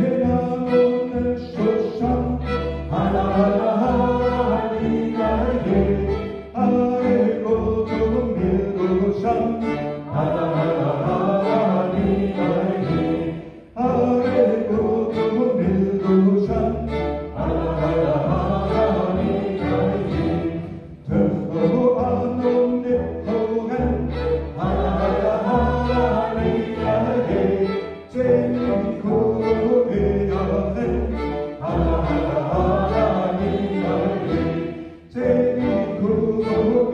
verá.